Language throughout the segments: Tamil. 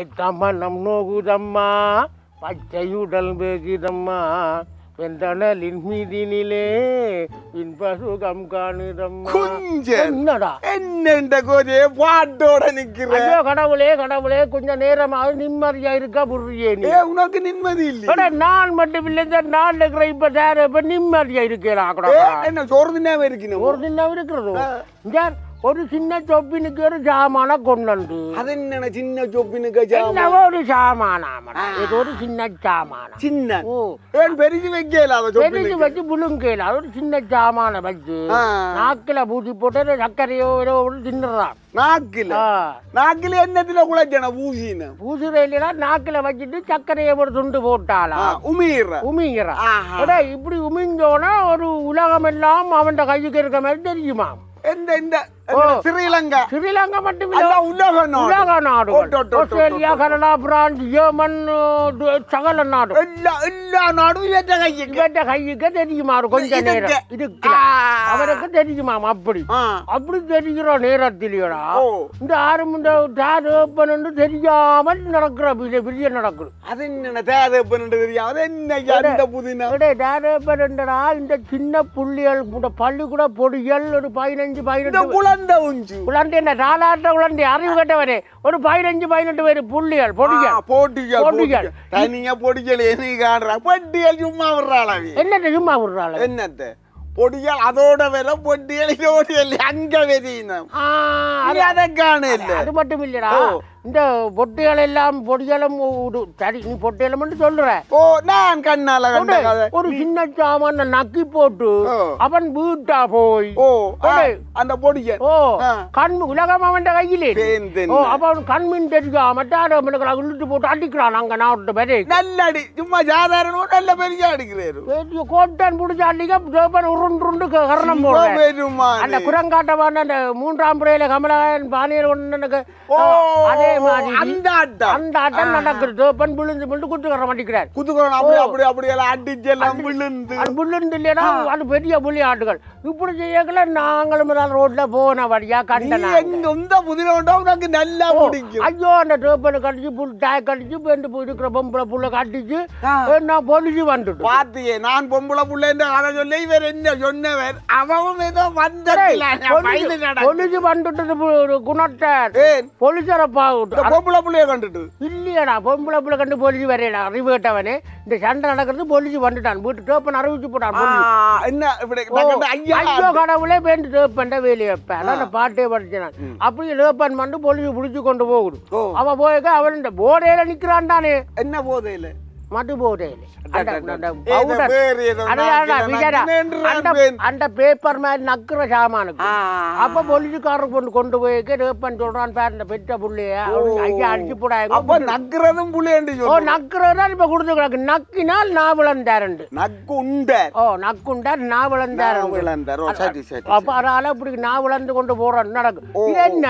பெத்தம்மனம் நோகுதம்மா பச்சையுடல் வேகுதம்மா வெந்தணலின் மீதினிலே இன்ப சுகம் காணுதம்மா. என்னடா? என்ன கோஜே பாட்டோட நிக்கிற? ஐயோ கடவுளே கடவுளே கொஞ்சம் நேரமாக நிம்மதியா இருக்க புரியே நீ. உனக்கு நிம்மதி இல்ல நான் மட்டும் இல்லை இந்த நான் இருக்கிற இப்ப தேர இப்ப நிம்மதியா இருக்கேடா கூட என்ன சோறு தின்னாம இருக்கணும்? ஒரு சின்ன இருக்கிறது? இங்க ஒரு சின்ன சொப்பினுக்கு ஒரு சாமான கொண்டு அது என்ன சின்ன சொப்பினுக்கு ஜாமான்? என்னவோ ஒரு சாமானாம? இது ஒரு சின்ன சாமானா. சின்ன. ஓ. ஏன் பெருசு வைக்கல பெருசு வச்சு புழுங்கையில் ஒரு சின்ன சாமான வச்சு. நாக்கில பூசி போட்டு சர்க்கரையோ ஏதோ ஒன்று தின்னுறான் நாக்குல. நாக்குல என்னத்துல குழச்சன பூசின பூசுறையில நாக்கில வச்சுட்டு சர்க்கரையை ஒரு துண்டு போட்டாளா? ஆஹா. அட, இப்படி உமிஞ்சோன்னா ஒரு உலகம் எல்லாம் அவன் கையுக்கு இருக்க மாதிரி தெரியுமா எந்த இந்த. ஸ்ரீலங்கா ஸ்ரீலங்கா மட்டும் அல்ல இல்ல உலக நாடு. உலக நாடுகள் ஓ, டோ, டோ, டோ, ஆஸ்திரேலியா கனடா பிரான்ஸ் ஜெர்மன் சகல நாடு. எல்லா எல்லா நாடும் இவற்ற கைக்கு. இவற்ற கையுக்கு தெரியுமா கொஞ்ச. நேரம். இதுக்கு. அவருக்கு தெரியுமாம் அப்படி. அப்படி தெரிகிற நேரத்திலேடா. இந்த டேர் ஓப்பன் தெரியாமல் நடக்கிற பெரிய பெரிய நடக்குது. அது என்ன தேவை பண்ணிட்டு தெரியும் அது என்ன அந்த புதினா? டேர் ஓப்பன் இந்த சின்ன புள்ளிகள் பள்ளிக்கூட பொடிகள் ஒரு பதினஞ்சு பதினெட்டு குழந்தை உஞ்சு. குழந்தை என்ன? நாலாட்ட குழந்தை. அறிவு கட்டவனே. ஒரு பதினஞ்சு பதினெட்டு பேர் புள்ளிகள் பொடிகள். போட்டிகள் போட்டிகள். போட்டிகள். தனியா பொடிகள் என்ன காண்றா? பொட்டியல் சும்மா விடுறாளவி என்னத்த சும்மா விடுறாள்? என்னத்த? பொடிகள் அதோட விலை பொட்டியல் இதோட அங்க வெறியினம் அதை அது மட்டும் இல்லடா. இந்த பொட்டிகள் எல்லாம் ஒரு- சரி நீ மட்டும் சொல்ற. ஓ நான் கண்ணால ஒரு சின்ன சாமான நக்கி போட்டு. அவன் வீட்டா போய். ஓ. அந்த பொடிகள் ஓ. கண் உலகம் அவன் கையிலே. ஓ அவன் கண்மின் தெரியாம இழுத்து போட்டு அடிக்கிறான் அங்க நான் விட்டு பேரு. நல்ல அடி சும்மா சாதாரண நல்ல பெரிய அடிக்கிறாரு. பெரிய கோட்டன் பிடிச்ச அடிக்க ஜோபன் உருண்டு உருண்டு கர்ணம் போடுறேன். அந்த குரங்காட்டமான அந்த மூன்றாம் முறையில கமலஹாசன் பாணியர் ஒண்ணு ஓ. அதே மாதிரி அந்த ஆட்டம். அந்த ஆட்டம் நடக்குது. ஜோபன் விழுந்து விழுந்து குத்து கர மாட்டேங்கிறார் குத்துக்கிறோம் அப்படி அப்படி அப்படி எல்லாம் அடிச்சு எல்லாம் விழுந்து. அது புல்லுண்டு இல்லையா அது பெரிய புலி ஆட்டுகள். இப்படி செய்யக்கல நாங்களும் ரோட்ல போன வழியா கண்டன எங்க இந்த உண்டா உனக்கு நல்லா பிடிக்கும் ஐயோ அந்த டோப்பனை கடிச்சு புல் டேக் கடிச்சு பெண்டு இருக்கிற பொம்பளை புள்ள கடிச்சு. நான் பொலிச்சு வந்துட்டு பாத்தியே நான் பொம்பளை புள்ள அதை சொல்லி இவர் என்ன சொன்னவர்? அவன் ஏதோ நட பொலிச்சு வந்துட்டு குணத்தை. ஏன்? இந்த பொம்பளை புள்ளைய கண்டுட்டு. இல்லையடா பொம்பளை புள்ள கண்டு பொலிச்சு வரையடா அறிவு கேட்டவனே. இந்த சண்டை நடக்கிறது பொலிச்சு வந்துட்டான். வீட்டு டோப்பன் அறிவிச்சு போட்டான். என்ன ஐயா கடவுளே பேண்டு டேப்பன் வேலையை வைப்பேன் அதான் பாட்டே படிச்சேன். அப்படி டேப்பன் மட்டும் பொலிச்சு பிடிச்சு கொண்டு போகுது. அவன் போயிருக்க அவன் இந்த போதையில நிக்கிறான் தானே. என்ன போதையில? மது போதையில அந்த- பேப்பர் மாதிரி நக்குற சாமானுக்கு அப்ப போலீஸ்காரர் கொண்டு கொண்டு போய் ரேப்பன் சொல்றான் பாரு இந்த பெற்ற புள்ளைய ஐயா அடிச்சு போடாங்க அப்ப நக்குறதும் புள்ளையண்டு ஓ சொல்லு நக்குறதா இப்ப கொடுத்து கிடக்கு நக்கினால் நாவலந்தாரண்டு நக்கு உண்டார் ஓ நக்குண்டார் நாவலந்தாரண்டு விளந்தார் ஓ சரி சரி அப்ப அதனால இப்படி நாவலந்து கொண்டு போறான் நடக்கு என்ன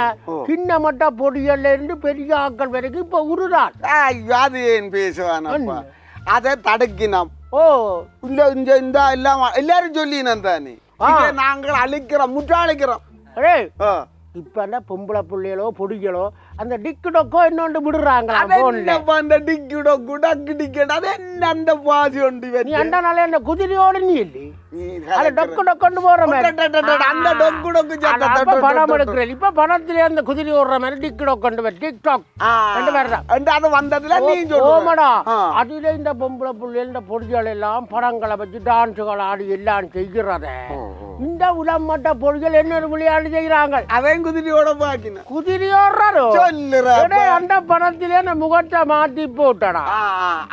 சின்ன மட்ட பொடியல்ல இருந்து பெரிய ஆட்கள் வரைக்கும் இப்ப உருதான் ஐயோ அது ஏன் பேசுவானப்பா அதை தடுக்கினோம். ஓ. இந்த இந்த இந்த எல்லாம் எல்லாரும் சொல்லினோம் தானே. நாங்கள் அழிக்கிறோம் முற்றாளிக்கிறோம். ஆ. இப்ப என்ன பொம்பளை புள்ளைகளோ பொடிகளோ அந்த டிக்கு டொக்கோ இன்னொன்று விடுறாங்களா போன்ல என்னப்பா அந்த டிக்கிடோ குடக்கு டிக்கெட் அது என்ன அந்த பாசி ஒண்டி நீ அந்த நாளே அந்த குதிரையோட நீ இல்லை. அது டொக்கு டொக்குன்னு போற மாதிரி. அந்த டொக்கு டொக்கு அப்ப டொக்கு டொக்கு. எடுக்கிறேன். இப்ப படத்திலே அந்த குதிரை ஓடுற மாதிரி டிக் டொக்கண்டு வரும் டிக்டாக். ஆ. ரெண்டு பேர் தான் அது வந்ததுல நீ. ஓமடா. அதுல இந்த பொம்பளை புள்ளை இந்த பொடிகள் எல்லாம் படங்களை வச்சு டான்ஸுகள் ஆடி எல்லாம் செய்கிறத. இந்த உலமட்ட பொடிகள் என்ன விளையாட்டு செய்கிறாங்க அவன் குதிரையோட பாக்கின. குதிரையோடுறாரோ? சொல்லுற எடே, அந்த படத்திலே அந்த முகத்தை மாத்தி போட்டடா.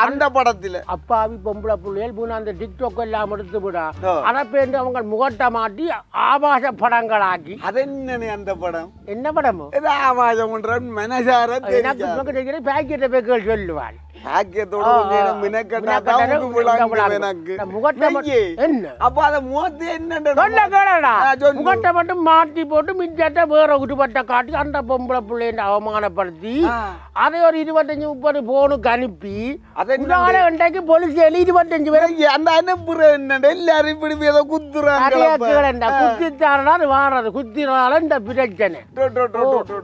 அந்த படத்துல. அப்பாவி பொம்பளை புள்ளைகள் மூணு அந்த டிக்டாக் எல்லாம் எடுத்து விடா. பேருந்து அவங்க முகத்தை மாட்டி ஆபாச படங்களாக்கி. அது என்னன்னு அந்த படம்? என்ன படமோ? இது ஆவாசம் பண்ற மனசார எனக்கு பேக்கெட்டை பேக்கள் சொல்லுவாள். முகத்தை மட்டும்- மாட்டி போட்டு மிச்சத்தை வேற உருவட்டை காட்டி அந்த பொம்பளை பிள்ளைன்னு அவமானப்படுத்தி. அதை ஒரு இருபத்தஞ்சு முப்பது போனுக்கு அனுப்பி அது என்ன உன்னால இன்றைக்கு போலீஸ் எழுதி இருபத்தஞ்சு பேரை நெய்யே, அந்த அனுப்புற என்னண்டு எல்லாரும் இப்படி ஏதோ குத்துறாங்க குத்தித்தாரனா வாரது குத்தினால இந்த பிரச்சனை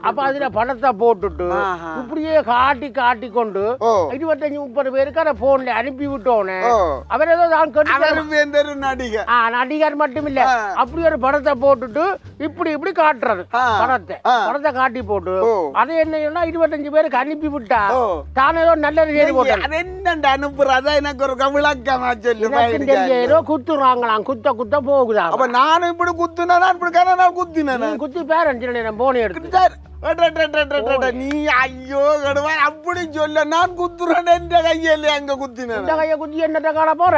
அப்ப அதுல பணத்தை போட்டுட்டு ஆஹா. இப்படியே காட்டி காட்டி கொண்டு ஓ. இருபத்தஞ்சு முப்பது பேருக்கு அதை போன்ல அனுப்பி விட்டோன்னு. அவர் ஏதோ தான் கட்டு அவரும் வேந்தரு நடிகை. ஆ, நடிகர் மட்டும் இல்ல. அப்படி ஒரு படத்தை போட்டுட்டு இப்படி இப்படி காட்டுறது. படத்தை. படத்தை காட்டி போட்டு. அது என்ன இருபத்தஞ்சு பேருக்கு அனுப்பி விட்டா. தான் ஏதோ நல்லது செய்து போட்டேன் அது என்னண்டு அனுப்புற? அதான் எனக்கு ஒரு விளக்கமா சொல்லு ஏதோ குத்துறாங்களாம். குத்த குத்த போகுதா அப்ப நானும் இப்படி குத்துனா இப்படி குத்தினேன். குத்தி பேரன் போனி எடுத்து நீ ஐயோ கடுவாய் அப்படி சொல்ல நான் குத்துறேன் என்ற கையில அங்க குத்தினேன் இந்த கைய குத்தி என்னத்த காண போற?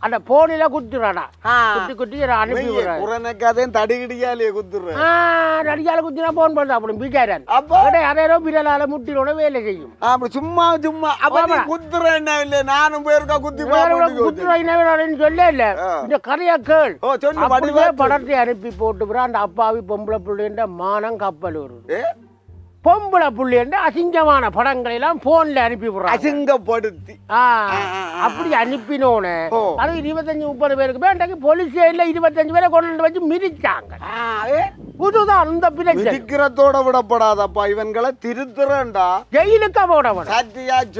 அந்த போனில குத்துறாடா குத்தி குத்தி அனுப்பி விடுற புறனக்காதையும் தடிகிடியாலே குத்துறேன். நடிகால குத்தினா போன் பண்ண அப்படி பிஜாரன் அப்ப. அதேரோ பிறலால முட்டினோட வேலை செய்யும். அப்படி சும்மா சும்மா. அப்ப நீ குத்துறேன் இல்ல? நானும் போயிருக்கா குத்தி பாப்போம் குத்துறாயின்னு சொல்ல இல்ல. இந்த கதையா கேள். சொல்லு. படத்தை அனுப்பி போட்டு அந்த அப்பாவி பொம்பளை புள்ளைன்ற மானம் கப்பல் வருது பொம்பளை புள்ளைன்ற அசிங்கமான படங்களை எல்லாம் போன்ல அனுப்பி விடுறாங்க. அசிங்கப்படுத்தி. அப்படி அனுப்பினோன்னு. அது இருபத்தஞ்சு முப்பது பேருக்கு. அன்றைக்கு போலீஸ் ஸ்டேஷன்ல இருபத்தஞ்சு பேரை கொண்டு வச்சு மிதிச்சாங்க. புதுதான் அந்த பிரச்சனை மிதிக்கிறதோட விடப்படாதப்பா இவன்களை திருத்துறேன்டா. ஜெயிலுக்கா போடவன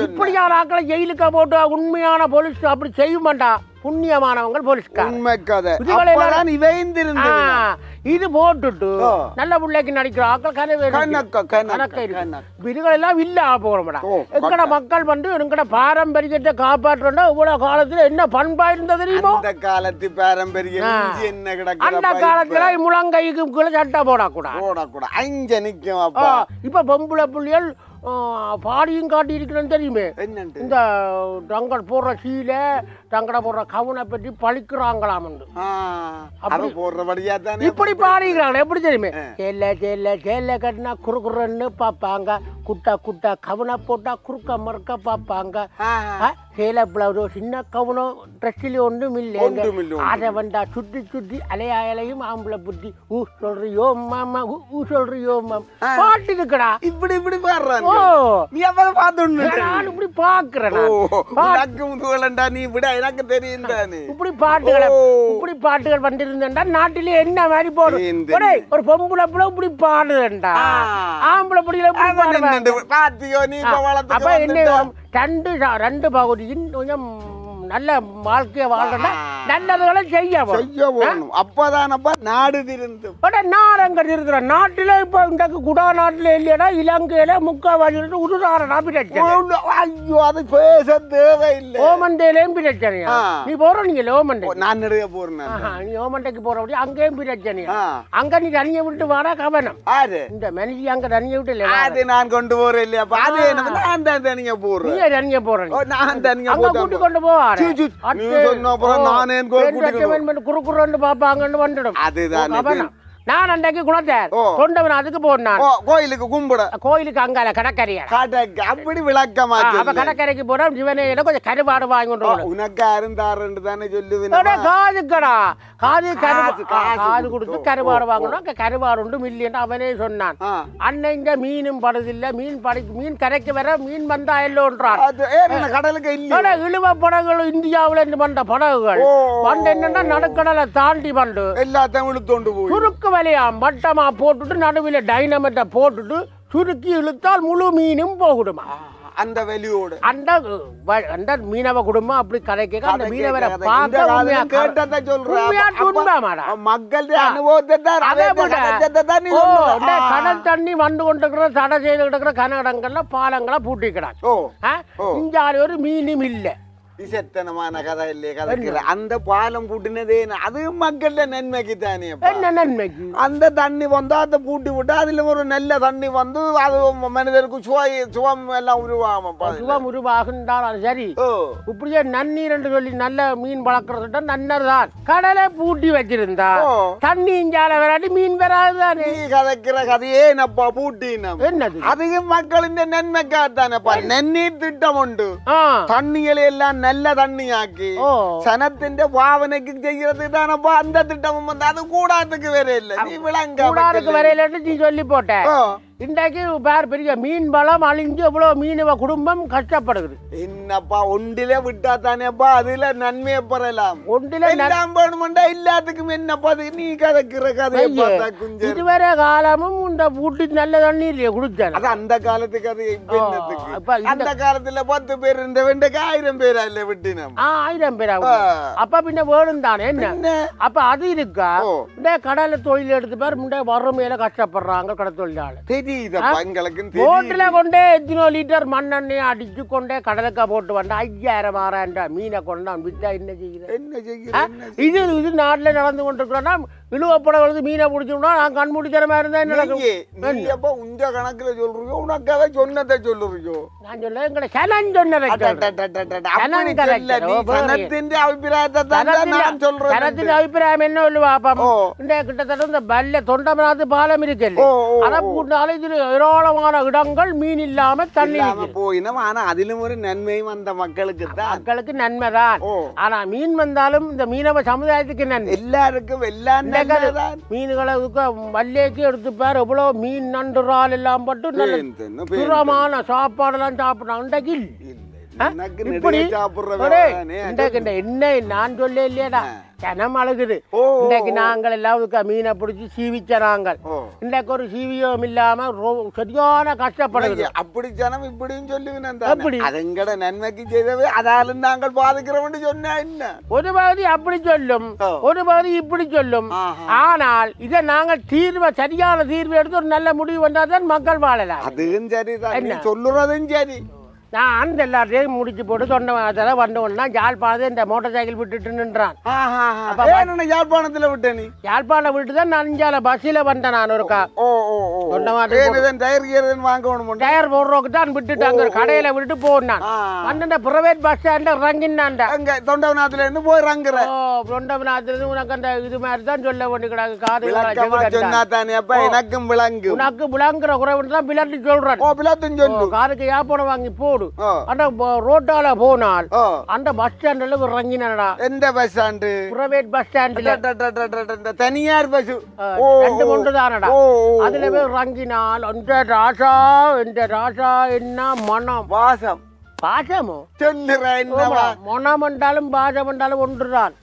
இப்படியான ஆக்களை ஜெயிலுக்கா போட்டு உண்மையான போலீஸ் அப்படி செய்ய மாட்டா புண்ணியமானவங்க போலீஸ்கார உண்மை கதை. இவைந்திருந்தது இது போட்டுட்டு. நல்ல பிள்ளைக்கு நடிக்கிற ஆக்கள் கனவு கணக்க இருக்கு. கணக்க. இதுகள் எல்லாம் இல்ல போறோம்டா ஓ, எங்கட மக்கள் வந்து எங்கட பாரம்பரியத்தை காப்பாற்றா இவ்வளவு காலத்துல என்ன பண்பா இருந்தது தெரியுமோ? அந்த காலத்து பாரம்பரிய ஆ. இஞ்சி என்ன அந்த கிடக்குற காலத்துல முழங்கைக்கு சட்டை போடக்கூடாது. போடக்கூடாது. அஞ்ச அப்பா. இப்ப பொம்பளை புள்ளியல் பாடியும் காட்டி இருக்கிறேன்னு தெரியுமே இந்த தங்கள் போடுற சீலை தங்கட போடுற கவுனை பற்றி பழிக்கிறாங்களாம் ஆ, அவ போடுறபடியா தானே இப்படி பாடிக்கிறாங்க எப்படி தெரியுமே? சேல சேல சேல கட்டினா குறுகுறன்னு பார்ப்பாங்க. குட்டா குட்டா கவுனை போட்டா குறுக்க மறுக்க பார்ப்பாங்க. சேலை பிளவுஸோ சின்ன கவுனோ ட்ரெஸ்ஸில் ஒன்றும் இல்லைங்க. அதை வந்தா சுற்றி சுற்றி அலையாயலையும் ஆம்பளை புத்தி. ஊ சொல்றியோ மாமா ஊ, சொல்றியோ மாம். பாட்டு இருக்குடா. இப்படி இப்படி பாடுறாங்க நீ நான் இப்படி பாக்குறேன். உனக்கு நீ விட எனக்கு தெரியும் இப்படி பாட்டுகள். இப்படி பாட்டுகள் வந்திருந்தா நாட்டிலே என்ன மாதிரி போடும் ஒரு பொம்பளை புள்ள இப்படி பாடுறேன்டா. ஆம்பளை. என்னண்டு பாத்தியோ நீ அப்ப என்ன? ரெண்டு ரெண்டு பகுதியின் கொஞ்சம் நல்ல வாழ்க்கையை வாழ்றா நல்லதுகளை செய்ய. செய்ய வேணும் அப்பதானப்பா நாடு திருந்து அங்க இருக்கிறேன் நாட்டில இப்ப இன்றைக்கு குடா நாட்டுல இல்லையா இலங்கையில முக்காவாசி உருதாரனா பிரச்சனை. ஐயோ அது பேச தேவையில்லை. ஓமந்தையிலையும் பிரச்சனையா. நீ போற நீங்க ஓமண்டை நான் நிறைய போறேன் நீ ஓமண்டைக்கு போறபடி அங்கேயும் பிரச்சனையா. அங்க நீ தனியை விட்டு வாடா கவனம். இந்த மனுஷி அங்க தனியை விட்டு இல்ல அது நான் கொண்டு போறேன் இல்லையாப்பா அது நான் தான் தனியா போறேன் நீயே தனியா போற ஓ, நான் தனியா அங்க போறேன் கூட்டி கொண்டு போவாரு சீ, சீ, நீ சொன்ன அப்புறம் நானே என் கோயில் கூட்டிட்டு போ- நான் அன்றைக்கு. கொண்டவன் அதுக்கு போனான். கோயிலுக்கு கும்பிட. கோயிலுக்கு அங்கால கடற்கரையா? அப்படி விளக்கமா அப்ப கடற்கரைக்கு போனா ஜீவனே கொஞ்சம் கருவாடு வாங்கி கொண்டு ஓ, வரணும். உனக்கு அருந்தாருன்னு தானே சொல்லுவேன் காதுக்கடா. காது காது கொடுத்து. கருவாடு வாங்கணும். கருவாடு உண்டு மில்லியன் அவனே சொன்னான். அன்னைங்க மீனும் படுதில்ல. மீன் படை மீன் கரைக்கு வர மீன் வந்தா எல்லோன்றான் கடலுக்கு இல்ல இழுவ படகுகள் இந்தியாவுல இருந்து வந்த படகுகள். பண்டு என்னன்னா நடுக்கடலை தாண்டி பண்டு எல்லாத்தையும் இழுத்தோண்டு போய் சுருக்கு வலையா மட்டமா போட்டுட்டு நடுவில் டைனமெட்டை போட்டுட்டு சுருக்கி இழுத்தால் முழு மீனும் போகுடுமா அந்த வெளியோடு அந்த அந்த மீனவ குடும்பம் அப்படி கதைக்க அந்த மீனவரை பார்க்க கேட்டதை சொல்றேன். மக்களுடைய அனுபவத்தை. கடல் தண்ணி வந்து கொண்டிருக்கிற தடை செய்து கிடக்கிற கனகடங்கள்ல பாலங்களை பூட்டி கிடாது ஓ ஆ? ஓ. இங்கால ஒரு மீனும் இல்ல விசத்தனமான கதை இல்லையே கதைக்கிற அந்த பாலம் பூட்டினதே அது மக்கள்ல நன்மைக்கு தானே என்ன நன்மைக்கு? அந்த தண்ணி வந்தா அதை பூட்டி விட்டு அதுல ஒரு நல்ல தண்ணி வந்து அது மனிதருக்கு சுவை சுவம் எல்லாம் உருவாமப்பா சுகம் உருவாகின்றால் அது சரி. இப்படியே நன்னீர் என்று சொல்லி நல்ல மீன் வளர்க்கறது நன்னர்தான் கடலை பூட்டி வச்சிருந்தா. தண்ணி இஞ்சால வராட்டி மீன் வராது தானே? கதைக்கிற கதையே நப்பா பூட்டினம் என்னது? அதிகம் மக்களின் நன்மைக்காகத்தானப்பா நன்னீர் திட்டம் உண்டு. தண்ணிகளை எல்லாம் நல்ல தண்ணியாக்கி சனത്തിന്റെ பாவனைக்கு செய்யறது தானப்பா அந்த திட்டமும் வந்து அது கூடாத்துக்கு வரையில்லை நீ விளங்க கூடாத்துக்கு வரையில்லைன்னு நீ சொல்லி போட்ட இன்றைக்கு பேர் பெரிய மீன் வளம் அழிஞ்சு எவ்வளவு மீனவ குடும்பம் கஷ்டப்படுது என்னப்பா ஒண்டில விட்டா தானேப்பா அதுல நன்மையை பெறலாம். ஒன்றில வேணுமெண்டா எல்லாத்துக்கும் என்னப்பா அது நீ கதைக்கிற குஞ்சர் இதுவரை காலமும் இந்த பூட்டி நல்ல தண்ணி இல்லையே குடிச்சான. அது அந்த காலத்து கதை அந்த காலத்துல பத்து பேர் இருந்த வேண்டக்கு ஆயிரம் பேரா இல்ல விட்டினம். ஆயிரம் பேர். அப்ப பின்ன வேணும் தானே என்ன அப்ப அது இருக்கா. இந்த கடலை தொழில் எடுத்து பேர் முன்னே வறுமையில கஷ்டப்படுறாங்க கடை தொழிலாளர். எங்களுக்கும் போட்டுல கொண்டே எத்தனோ லிட்டர் மண்ணெண்ணெய் அடிச்சு கொண்டே கடலுக்கா போட்டு வந்தா ஐயாயிரம் ஆறாயிரம் மீனை கொண்டான் வித்தா என்ன செய்யுது? என்ன என்ன இது இது நாட்டுல நடந்து கொண்டிருக்கிறோம்னா இழுவப்பட வந்து மீனை பிடிச்சோம்னா நான் கண்மூடித்தனமா இருந்தா என்ன நடக்கும்? எப்ப உஞ்ச கணக்குல சொல்றியோ உனக்காக சொன்னதை சொல்லுறியோ? நான் சொல்ல எங்களை சனன் சொன்னதை அபிப்பிராயத்தை அபிப்பிராயம் என்ன சொல்லுவா. இந்த கிட்டத்தட்ட இந்த பல்ல தொண்டமனாத்து பாலம் ஓ, அதை பூண்டாலும் இதுல ஏராளமான இடங்கள் மீன் இல்லாம தண்ணி. போயினோம். ஆனா அதிலும் ஒரு நன்மையும் அந்த மக்களுக்கு தான். மக்களுக்கு நன்மைதான் ஓ. ஆனா மீன் வந்தாலும் இந்த மீனவ சமுதாயத்துக்கு நன்மை. எல்லாருக்கும் நல்லதான் மீன்களை வல்லேக்கு எடுத்துப்பார். எவ்வளவு மீன் நண்டுறால் எல்லாம் போட்டு சுரமான சாப்பாடெல்லாம் சாப்பிட்றாங்க இன்றைக்கு இல்ல. இப்படி என்ன நான் சொல்ல இல்லையடா. ஜனம் அழுகுது இன்றைக்கு நாங்கள் எல்லாம் மீனை பிடிச்சி சீவிச்ச நாங்கள். இன்றைக்கு ஒரு சீவியம் இல்லாம சரியான கஷ்டப்படுது அப்படி ஜனம் இப்படியும் சொல்லுவேன் அப்படி? அதுங்கட நன்மைக்கு செய்தவே அதாலும் நாங்கள் பாதுகிறோம்னு சொன்னா என்ன ஒரு பகுதி அப்படி சொல்லும். ஒரு பகுதி இப்படி சொல்லும். ஆனால் இதை நாங்கள் தீர்வை சரியான தீர்வு எடுத்து ஒரு நல்ல முடிவு வந்தால் தான் மக்கள் வாழலாம் அதுவும் சரிதான்? சொல்லுறதும் சரி நான் அந்த எல்லாத்தையும் முடிச்சு போட்டு தொண்டை மாதத்தில் வந்தவொன்னா யாழ்ப்பாணத்தை இந்த மோட்டார் சைக்கிள் விட்டுட்டு நின்றான். அப்ப யாழ்ப்பாணத்துல விட்ட நீ? யாழ்ப்பாணம் விட்டு தான் நான் இஞ்சால பஸ்ஸில் வந்தேன் நான் ஒரு கா ஓ ஓ ஓ. சொன்ன மாதிரி ஏன் டயர் கீரதுன்னு வாங்கணும் டயர் போடுறோக்கு தான் விட்டுட்டு அங்கே கடையில் விட்டுட்டு போனான். ஆ. வந்து பிரைவேட் பஸ் ஸ்டாண்டில் இறங்கினான்டா. அங்க தொண்டவநாத்துல இருந்து போய் ஓ தொண்டமநாத்திலிருந்து உனக்கு அந்த இது மாதிரி தான் சொல்ல வேண்டி கிடக்கு காது விளக்கமா சொன்னா தானே அப்ப எனக்கும் விளங்கு உனக்கு விளங்குற குறைவு தான் பிளட்டு சொல்றேன். ஓ சொல்லு. காருக்கு யாப்பனம் வாங்கி போடு. அந்த ரோட்டால போனால் அந்த பஸ் ஸ்டாண்டில் இறங்கினடா எந்த பஸ் ஸ்டாண்டு பிரைவேட் பஸ் ஸ்டாண்டில் தனியார் பஸ் ரெண்டு ஒன்று தானடா. அதுல இறங்கினால் இந்த ராசா இந்த ராசா என்ன மனம்? வாசம் பாசமோ? சொல்லுற என்னவா மனம் என்றாலும் பாசம் என்றாலும் ஒன்றுதான்.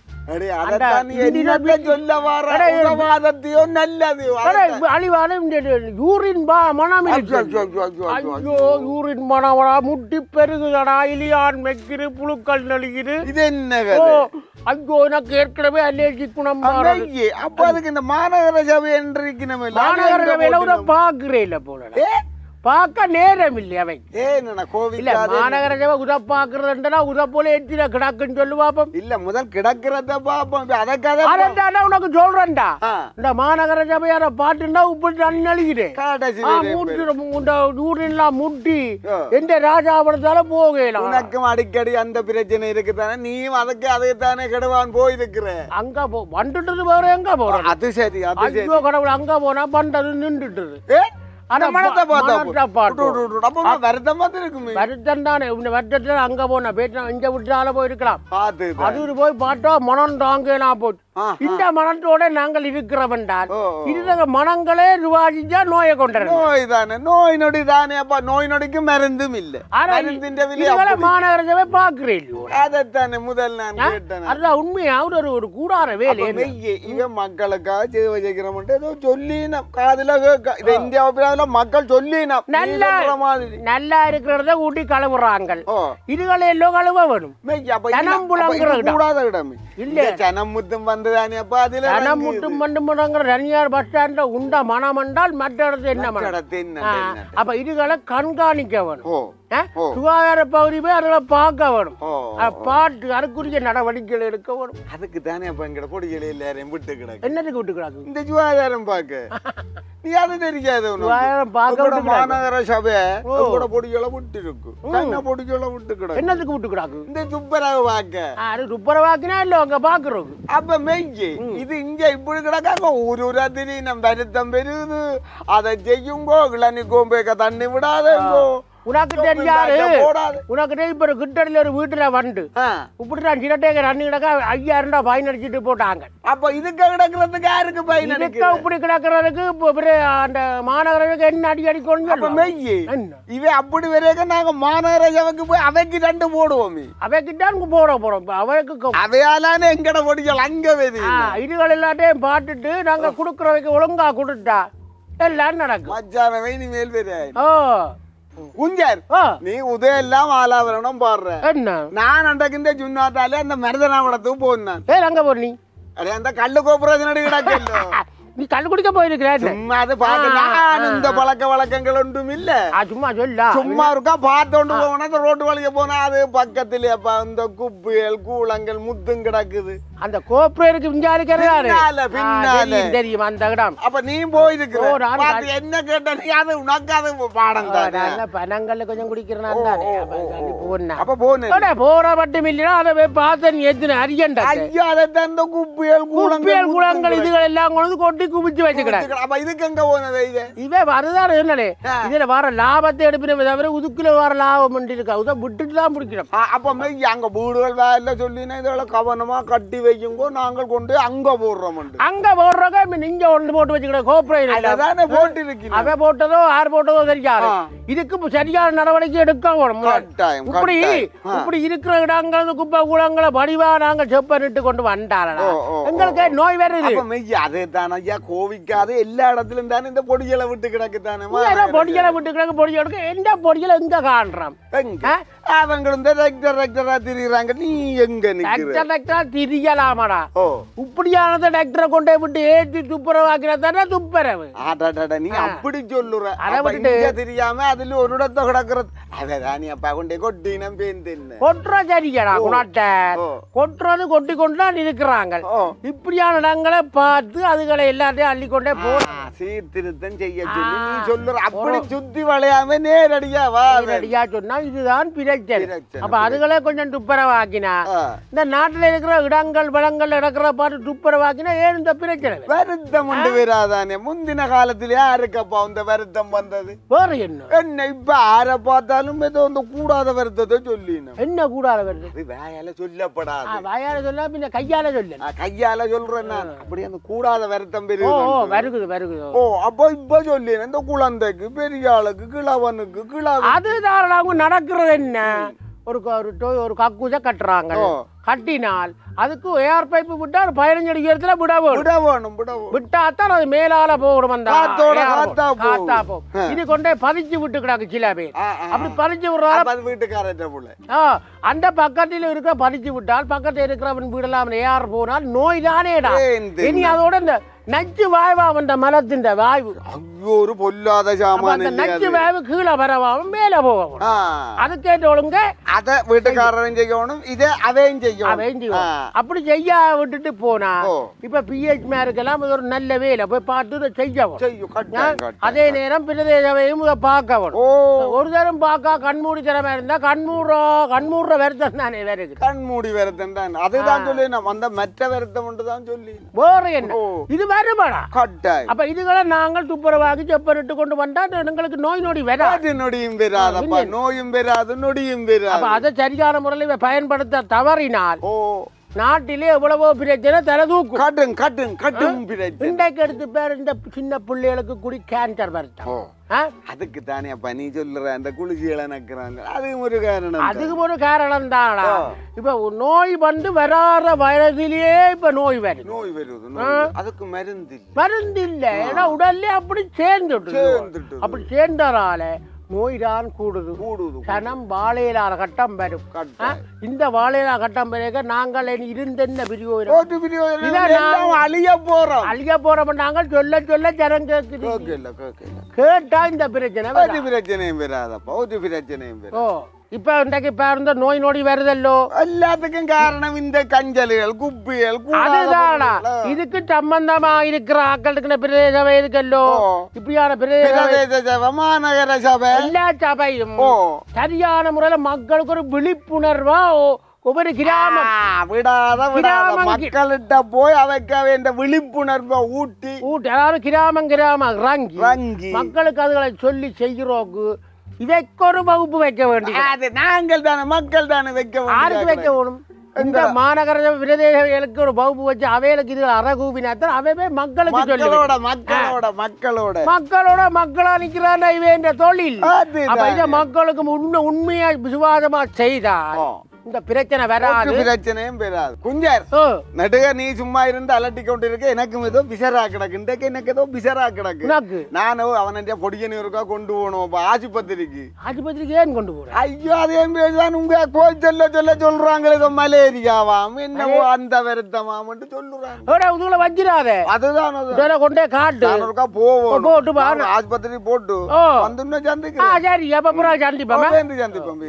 முட்டி பெருகுதடா இலியான் மெக்கிரு புழுக்கள் நலிக்குது இது என்ன ஐயோ எனக்கு ஏற்கனவே அலேர்ஜி குணம் அப்ப அதுக்கு இந்த மாநகர சபை என்று மாநகர சபையில கூட பாக்குறே இல்ல போல பார்க்க நேரம் இல்லை அவை. இல்ல மாநகர சபை உத பாக்குறதுன்றா உத போல எத்தின கிடக்குன்னு சொல்லு பாப்போம். இல்ல முதல் கிடக்கிறத பாப்போம் அத கதை அதன்டா உனக்கு சொல்றேன்டா. இந்த மாநகர சபையார இப்படி அழிக்குது. கடைசி ஆ, வரையும் மூட்டு. எந்த ராஜாபுரத்தால போகலாம் உனக்கும் அடிக்கடி அந்த பிரச்சனை இருக்குதானே? நீயும் அதுக்கு அதுக்கு தானே கெடுவான் போயிருக்கிற. அங்க போ வந்துட்டது வேற எங்க போறோம் அது சரி ஐயோ கடவுள் அங்க போனா பண்றது நின்றுட்டுது. ஏ, ஆனா மனத்தை பார்த்தா. பார்த்தோம். வருத்தமா தான் இருக்குமே. வருத்தம் தானே. இந்த வருத்தத்துல அங்க போனா போயிட்டு இங்க விட்டால போயிருக்கலாம். அது போய் பார்த்தா மனம் தாங்கலாம் போச்சு இந்த மனத்தோட நாங்கள் இருக்கிறவன்டால். இந்த மனங்களே ருவாஜிச்சா நோயை கொண்டுறது நோய் தானே நோய் நொடி தானே அப்ப. நோய் நொடிக்கு மருந்தும் இல்ல. மருந்தின் விலை அப்படி. மாநகரசபை பாக்குறேன் அதைத்தானே முதல் நான் கேட்டேன். அதுதான் உண்மையா அவர் ஒரு ஒரு கூடார வேலை இவன் மக்களுக்காக சேவை செய்கிறோம்ட்டு ஏதோ சொல்லினோம். காதுல இது இந்தியா அபிப்பிராயத்துல மக்கள் சொல்லினோம். நல்லா- மாதிரி. நல்லா இருக்கிறத ஊட்டி கழுவுறாங்க இதுகளை எல்லாம் கழுவ வேணும். ஜனம் புலங்குற. கூடாத இடம். இல்ல. ஜனம் முத்தம் வந்ததானே அப்ப அதுல ஜனம் இறங்குது. முட்டும் மண்டு முடங்கிற தனியார் பஸ் ஸ்டாண்ட்ல உண்ட மனம் என்றால் மற்ற இடத்து என்ன மனம். அப்ப இதுகளை கண்காணிக்க வேணும். சுகாதார பகுதி போய் அதுகளை பார்க்க வேணும். பாட்டு அதுக்குரிய நடவடிக்கைகள் எடுக்க வேணும். அதுக்கு தானே அப்ப எங்கட பொடிகளை எல்லாரையும் விட்டு கிடக்கு. என்னத்துக்கு விட்டுக்கிறாங்க இந்த சுகாதாரம் பார்க்க. நீ அது உனக்கு. சுகாதாரம் பார்க்க மாநகர சபை. உங்களோட பொடிகளை விட்டு இருக்கு. கண்ண பொடிகளை விட்டு கிடக்கு. என்னத்துக்கு விட்டுக்கிறாங்க இந்த துப்பரவு பார்க்க. அது துப்புரவாக்கினா இல்லை அங்கே பார்க்குறோங்க அப்ப மெய்யி இது இங்க இப்படி கிடக்காங்க. ஒரு ஒரு அதிரி நம் வருத்தம் பெருகுது அதை செய்யுங்கோ இளநி கோம்பேக்க தண்ணி விடாதங்கோ. உனக்கு தெரியாது உனக்கு தெரியும் இப்போ கிட்டடியில் ஒரு வீட்டில் வந்து இப்படி தான் சிரட்டைக்கு ரன்னு கிடக்க ஐயாயிரம் ரூபாய் அடிச்சுட்டு போட்டாங்க. அப்ப இதுக்கு கிடக்குறதுக்கு யாருக்கு பயன் இதுக்கு? இப்படி கிடக்கிறதுக்கு இப்போ அந்த மாநகரத்துக்கு என்ன அடி. மெய்யி. என்ன? இவன் அப்படி வரைக்கும் நாங்க மாநகர சபைக்கு போய் அவைக்கு ரெண்டு போடுவோமே. அவைக்கிட்ட போட போறோம். இப்ப அவைக்கு அவையாலான எங்கட பொடிகள் அங்க இதுகள் எல்லாத்தையும் பார்த்துட்டு நாங்க கொடுக்குறவைக்கு ஒழுங்கா கொடுத்தா எல்லாம் நடக்கும். மச்சானவை நீ மேல் பெரிய ஓ. குஞ்சர் நீ உதயெல்லாம் ஆலாவரணம் பாடுற. என்ன? நான் அன்றைக்கு இந்த ஜுன்னாத்தாலே அந்த மருதனாவடத்துக்கு போனான் ஏ அங்க போற அந்த கல்லு கோபுரத்தினடி கிடக்கല്ലോ நீ கல் குடிக்க போயிருக்கிற? சும்மா அது நான் இந்த பழக்க வழக்கங்கள் ஒன்றும் இல்ல. சும்மா சொல்லா. சும்மா இருக்கா பார்த்தோண்டு போனா இந்த ரோட்டு வழிய போனா அது பக்கத்துல இந்த குப்பைகள் கூளங்கள் முத்தும் கிடக்குது. அந்த கோப்பரேருக்கு இங்க இருக்கிறாரு பின்னால. தெரியும் அந்த இடம். அப்ப நீ போயிருக்கிற. பார்த்து என்ன கேட்ட நீ அது உனக்கு அது பாடம் தானே. நல்ல பனங்கள்ல கொஞ்சம் குடிக்கிறனா தானே. அப்ப போனா. அப்ப போற மட்டும் இல்லையா அதை பார்த்து நீ எத்தனை அரியண்டா ஐயா அதை குப்பைகள் குப்பியல் கூளங்கள் குளங்கள் இதுகள் எல்லாம் கொண்டு கொட்டி குவிச்சு வச்சுக்கிறாங்க அப்ப இதுக்கு எங்க போனது இது இவன் வரதான் என்னடே ஆ. இதுல வர லாபத்தை எடுப்பினவே தவிர உதுக்குல வர லாபம் பண்ணி இருக்கா உதை விட்டுட்டு தான் பிடிக்கிறோம் அப்ப அங்க வீடுகள் வேலை சொல்லினா இதெல்லாம் கவனமா கட்டி வைக்குங்கோ நாங்கள் கொண்டு அங்க போடுறோம் அங்க போடுறவங்க இப்ப நீங்க ஒன்று போட்டு வச்சுக்கிற கோப்பரையில் போட்டு இருக்கிறோம் அவ போட்டதோ யார் போட்டதோ தெரியாது. இதுக்கு சரியான நடவடிக்கை எடுக்க இப்படி. இப்படி இருக்கிற இடங்கள் குப்பை கூடங்களை வடிவா நாங்க செப்பனிட்டு கொண்டு வந்தாளா ஓ, ஓ, ஓ. எங்களுக்கு நோய் வருது அப்ப ஐயா கோவிக்காத எல்லா இடத்துலயும் தானே இந்த பொடிகளை விட்டு கிடக்கு தானே பொடிகளை விட்டுக்கிறாங்க பொடிகளுக்கு எந்த பொடிகளை எங்க காண்றோம் எங்க ஆ? அவங்க இந்த ரெக்டர் ரெக்டரா திரியுறாங்க. நீ எங்க நிக்கிற? டாக்டர் டாக்டரா திரியலாமாடா. ஓ. இப்படியானத டாக்டரை கொண்டு விட்டு ஏற்றி துப்புரவாக்கினா தானே துப்புரவு? ஆடாடாடா நீ அப்படி சொல்லுற. அதை தெரியாம அதுல ஒரு இடத்த கிடக்குறது நீ அப்பா கொண்டே கொட்டினம் பேந்து கொட்டுற சரிக்கடா குணாட்ட. கொட்டுறது கொட்டி கொண்டு தான் இருக்கிறாங்க இப்படியான இடங்களை பார்த்து அதுகளை எல்லாத்தையும் அள்ளிக்கொண்டே போ சீர்திருத்தம் செய்ய சொல்லி. நீ சொல்லுற. அப்படி சுத்தி வளையாம நேரடியா வா ரெடியா சொன்னா இதுதான் பிரச்சனை பிரச்சனை, அப்ப அதுகளே கொஞ்சம் துப்புரவாக்கினா. இந்த நாட்டுல இருக்கிற இடங்கள் வளங்கள் நடக்கிற பார்த்து துப்புரவாக்கினா ஏன் இந்த பிரச்சனை? வருத்தம் உண்டு வராதானே. முந்தின காலத்துல யாருக்கப்பா இந்த வருத்தம் வந்தது? வேற என்ன? என்ன இப்ப ஆர பார்த்தாலும் ஏதோ இந்த கூடாத வருத்தத்தை சொல்லினோம். என்ன கூடாத வருது அது வாயால சொல்லப்படாது. வாயால சொல்ல பின்ன கையால சொல்ல கையால சொல்றேன் நான். அப்படி அந்த கூடாத வருத்தம் பெரிய வருகுது வருகுது. ஓ அப்போ இப்ப சொல்லி இந்த குழந்தைக்கு பெரிய ஆளுக்கு கிழவனுக்கு. கிழவன் அதுதான் அவங்க நடக்கிறது என்ன? ஒரு க- ஒரு டோ- ஒரு கக்கூசை கட்டுறாங்க. கட்டினால் அதுக்கு ஏர் பைப்பு விட்டா ஒரு பதினஞ்சு அடி உயரத்துல விட வேணும். விட வேணும் விட விட்டாத்தான் அது மேலால போகணும் அந்த காத்தா போகும். இது கொண்டே பதிச்சு விட்டு கிடக்கு சில பேர். அப்படி பதிச்சு விடுறாரு ஆ, அந்த பக்கத்தில் இருக்கிற பதிச்சு விட்டால் பக்கத்தில் இருக்கிறவன் வீடெல்லாம் ஏர் போனால் நோய் தானேடா? இனி அதோட இந்த நச்சு வாய்வா வந்த மலத்தின் வாய்வு. ஒரு பொல்லாத சாமான் நச்சு? வாய்வு கீழே வரவாம மேல போகும் ஆ. அதுக்கேற்ற ஒழுங்க அத வீட்டுக்காரரும் செய்யணும் இதை அதையும் செய்யணும் ஆ. அப்படி செய்ய விட்டுட்டு போனா. இப்ப பிஹெச் மேருக்கெல்லாம் இது ஒரு நல்ல வேலை. போய் பார்த்து செய்யவும். செய்யும். அதே நேரம் பிரதேசவையும் பார்க்கவும். ஒரு தரம் பார்க்க கண்மூடி திறமை இருந்தா கண்மூடுற கண்மூடுற வருத்தம் தானே வேற இருக்குது கண் மூடி வருத்தம் தான். அதுதான் சொல்லி நான் வந்த மற்ற வருத்தம் ஒன்று தான் சொல்லி வேற என்ன? இது வருமாடா? கட்டாயம். அப்ப இதுகளை நாங்கள் துப்புரவாக்கி செப்பனிட்டு கொண்டு வந்தா எங்களுக்கு நோய் நொடி வராது. நொடியும் பெறாதப்பா நோயும் பெறாது நொடியும் பெறாது அதை சரியான முறையில் பயன்படுத்த தவறினால் ஓ. நாட்டிலே எவ்வளவோ பிரச்சனை தலை தூக்கும். கட்டும் கட்டும் கட்டும் பிரச்சனை. இன்றைக்கு எடுத்து பேர் இந்த சின்ன பிள்ளைகளுக்கு கூடி கேன்சர் ஆ? அதுக்கு தானே அப்பா நீ சொல்லுற அந்த குளிர்ச்சிகளை நக்கிறாங்க. அதுவும் ஒரு காரணம் தான். அதுக்கு ஒரு காரணம் தானடா ஆ. இப்ப நோய் வந்து வராத வயதிலேயே இப்ப நோய் வருது. நோய் வருது. அதுக்கு மருந்து மருந்து இல்ல. ஏன்னா உடல்ல அப்படி சேர்ந்துட்டு அப்படி சேர்ந்ததால நோய் தான் கூடுது கூடுது. சனம் வாழையிலான கட்டம் வரும். இந்த வாழையிலா கட்டம் பிறகு நாங்கள் இருந்தென்ன நான் அழிய போறோம். அழிய போறோம் நாங்கள் சொல்ல சொல்ல ஜனம் கேட்குது கேட்டா இந்த பிரச்சனை. ஒரு பிரச்சனையும் வராதப்பா ஒரு பிரச்சனையும் ஓ. இப்ப இன்றைக்கு பாருந்த நோய் நொடி வருதல்லோ எல்லாத்துக்கும் காரணம் இந்த கஞ்சல்கள் குப்பிகள் கூடாத அதுதானா பொருட்கள். இதுக்கு சம்பந்தமா இருக்கிற ஆக்களுக்கு பிரதேச சபை இருக்கல்லோ ஓ. இப்படியான பிரதேச சபை பிரதேச சபை மாநகர சபை எல்லா சபையும் ஓ சரியான முறையில மக்களுக்கு ஒரு விழிப்புணர்வா ஒ- ஒவ்வொரு கிராமம் விடாத விடாத மக்கள்கிட்ட போய் அவைக்க வேண்டிய விழிப்புணர்வை ஊட்டி ஊட்டி அதாவது கிராமம் கிராமம் இறங்கி ரங்கி மக்களுக்கு அதுகளை சொல்லி செய்கிறோக்கு இவைக்கு ஒரு வகுப்பு வைக்க வேண்டியது அது நாங்கள் தானே மக்கள் தானே வைக்க யாருக்கு வைக்க. வேணும் இந்த மாநகர பிரதேசங்களுக்கு ஒரு வகுப்பு வச்சு அவைகளுக்கு இதுகள் அறகூபினாத்தான் அவைவே மக்களுக்கு மக்களோட மக்களோட மக்களோட மக்களோட மக்களா நிக்கிறான் இவன் தொழில். அப்ப இத மக்களுக்கு உண்மை உண்மையா விசுவாசமா செய்தால் ஓ. இந்த பிரச்சனை வராது. பிரச்சனையும் பெறாது குஞ்சர் நடுக நீ சும்மா இருந்து அலட்டி கொண்டு இருக்க எனக்கும் ஏதோ பிசரா கிடக்கு. இன்றைக்கு எனக்கு ஏதோ பிசரா கிடக்கு. நானும் அவன் பொடியனு இருக்கா கொண்டு போகணும். அப்ப ஆஸ்பத்திரிக்கு. ஆஸ்பத்திரிக்கு ஏன் கொண்டு போற? ஐயோ அதே பேசுதான் உங்க கோய் சொல்ல சொல்ல சொல்றாங்களே ஏதோ மலேரியாவாம். என்னவோ அந்த வருத்தமாமன்ட்டு சொல்லுறாங்க. உதுல வச்சிடாத அதுதான் கொண்டே காட்டு. நான் ஒருக்கா போவோம். போட்டு. ஆஸ்பத்திரி போட்டு. வந்து சந்திக்கிறேன். சரி. எப்ப சந்திப்போம்? சந்திப்போம்.